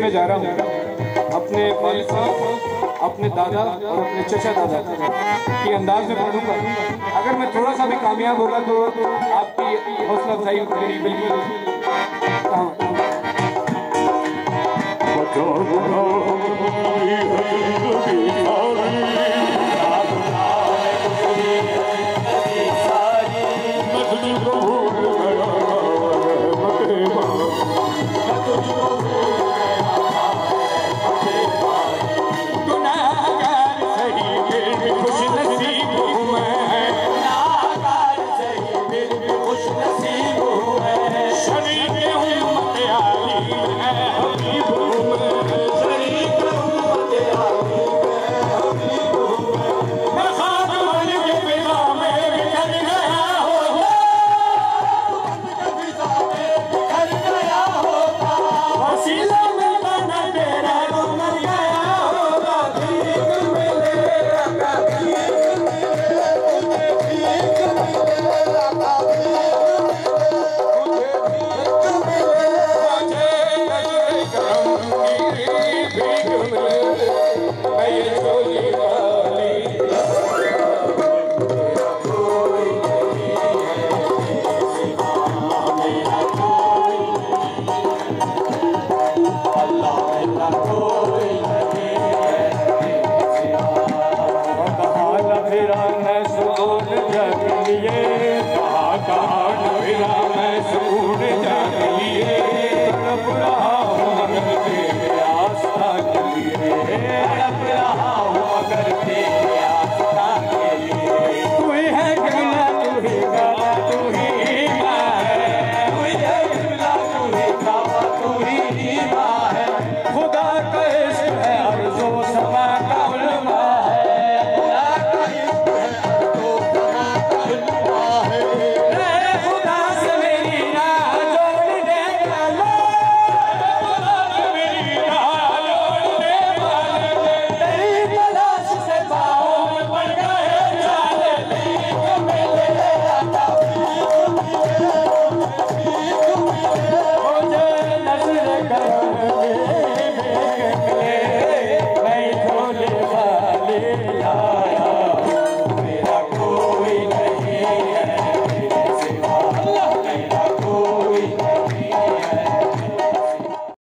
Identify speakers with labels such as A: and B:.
A: करने
B: जा रहा हूँ अपने वालिद साहब अपने दादा और अपने चचा दादा के अंदाज में पढ़ूँगा अगर मैं थोड़ा सा भी कामयाब होगा तो आपकी हौसला अफजाई मेरी बिल्कुल Oh